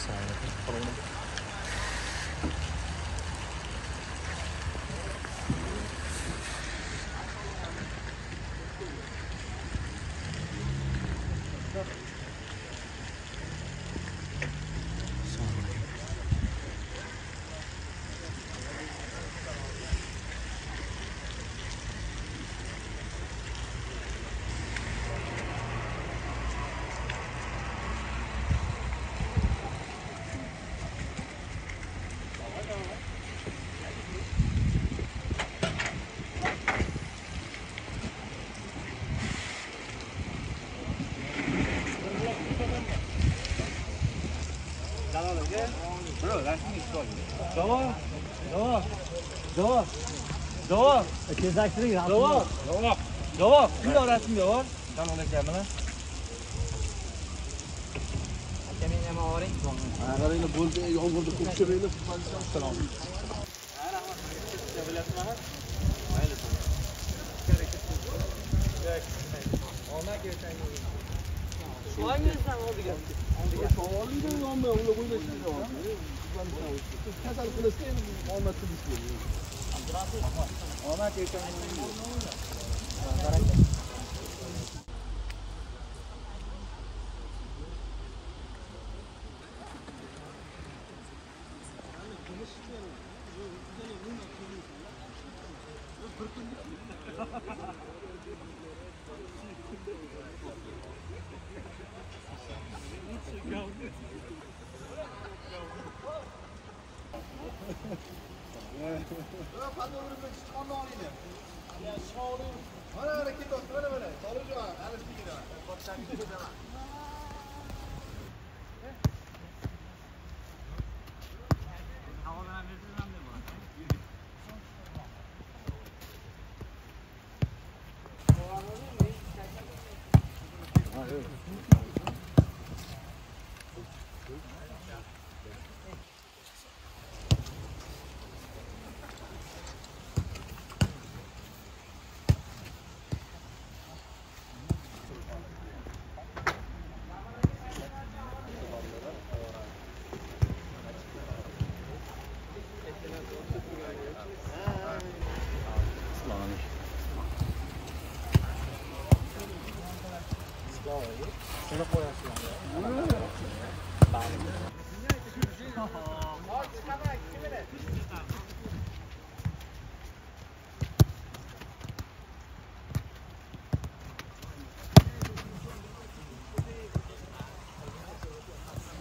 saya Assalamualaikum. Bro, that's me Javob. Javob. Javob. Javob. Tezakchilik Javob. Javob. Javob. Shundoq rasm javob. Aka bilan. ham oling qaranglar bo'ldi yomg'irda ko'pchiliklar salom Doğanges'ten oldu geldi. Doğanges'ten olma oğlu bu işin de oldu. Kasar kılıçta en olması bir şey. Ahmet Ekan. Thank you. padovrimiz chiqqanni olinglar shoir mana mana ketyapti mana mana solijon alishligida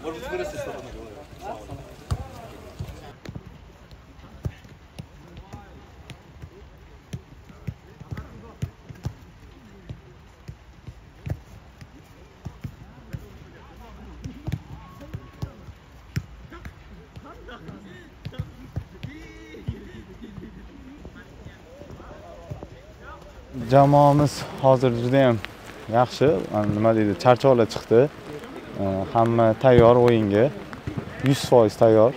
Может, вырастешь, что-то на голове? Jamoamiz hozir judayam yaxshi. Nima deydi? Charchoqlar chiqdi. Hamma tayyor o'yinga. Yuz foiz tayyor.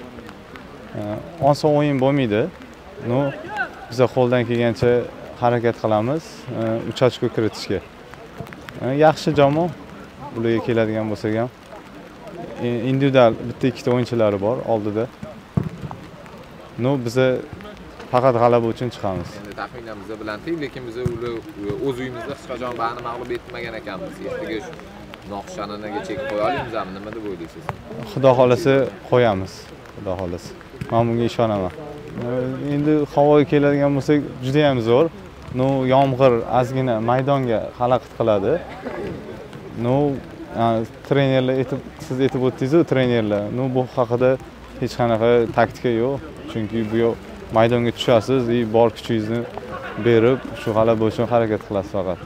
Oson o'yin bo'lmaydi. Ну biza qo'ldan kelgancha harakat qilamiz uch ochko kiritishga. Yaxshi jamoa ularga keladigan bo'lsak ham. Individual bitta ikkita o'yinchilari bor oldida. Ну biza faqat g'alaba uchun chiqamiz. Endi taxminan biza bilan teng lekin biz ular o'z uyimizda hech qachon barni mag'lub etmagan ekanmiz. Ertaga shu noxushyananaga chek qo'ya olamizmi nima deb o'ylaysiz? Xudo xohlasa qo'yamiz xudo xohlasa. Man bunga ishonaman. Endi havoga keladigan bo'lsak judayam zo'r. Ну yomg'ir ozgina maydonga xalaqit qiladi. Ну trenerlar aytib siz aytib o'tdingizu trenerlar. Ну bu haqida hech qanaqa taktika yo'q chunki bu maydonga tushasiz и bor kuchingizni berib shu g'alaba uchun harakat qilasiz faqat.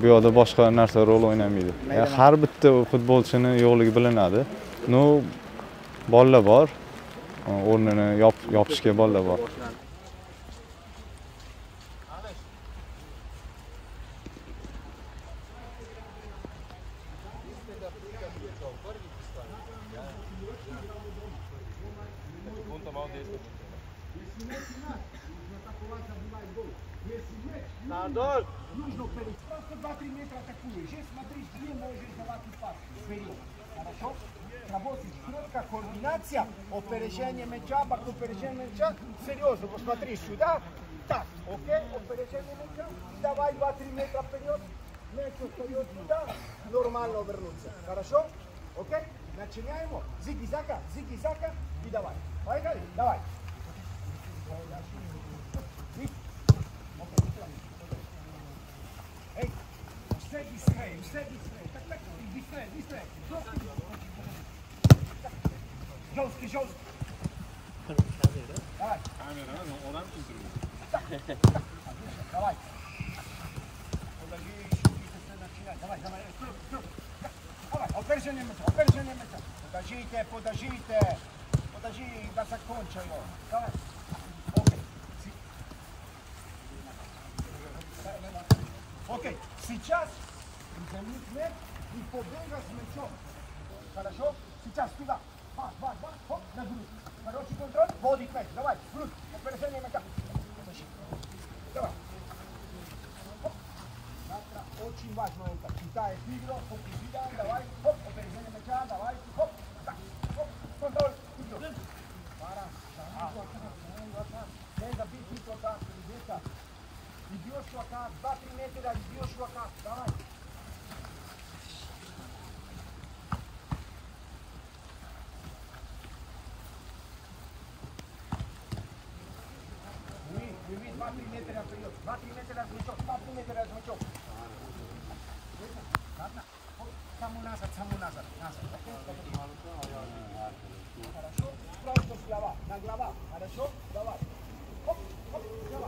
Bu yoqda boshqa narsa rol o'ynamaydi. Har bitta futbolchini yo'qligi bilinadi. Ну bolalar bor. O'rnini yop- yopishga bolalar bor Sardor. Нужно перейти. Просто 2-3 метра атакуешь. Здесь смотри, где можешь давать пас. Вперед. Хорошо? Работаешь. Четко координация. Опережение мяча, бак опережение мяча. Серьезно, посмотри сюда. Так, окей? Опережение мяча. Давай 2-3 метра вперед. Мяч вперед сюда. Нормально вернуться. Хорошо? Окей? Начинаем. Зиги-зака, зиги-зака. И давай. Поехали? Давай. Эй, все быстрее, все быстрее. Так, так, быстрее, быстрее. Жестко, жестко. Давай. Давай. Подожди, еще начинать. Давай, давай. Стоп, стоп. Давай, опережение мяча, опережение мяча. Подождите, подождите. Подожди, да закончаю. Давай. Окей. Сейчас приземлить мяч и побега с мячом. Хорошо? Сейчас туда. Бах, бах, бах, хоп, на грудь. Хороший контроль, вводит мяч. Давай, грудь, опережение мяча. Давай. Хоп. Завтра очень важно это. Читает игру, вида, давай, хоп, опережение мяча, давай, Хорошо, сразу слева, на глава, хорошо, давай. Оп, оп, давай.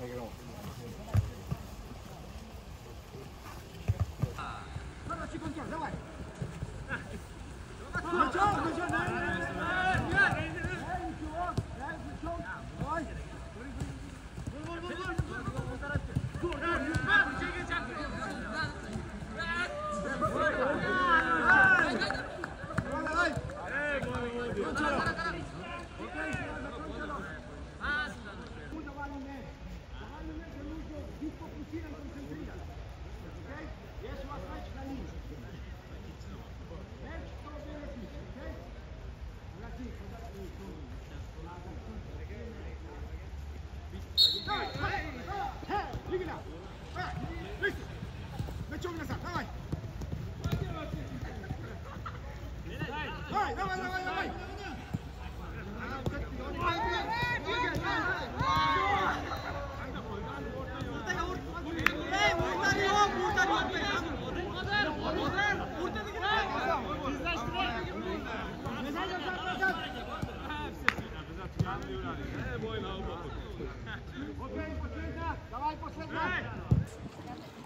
Take it off.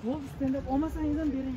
Wolf stand up. Olmasan izin verin.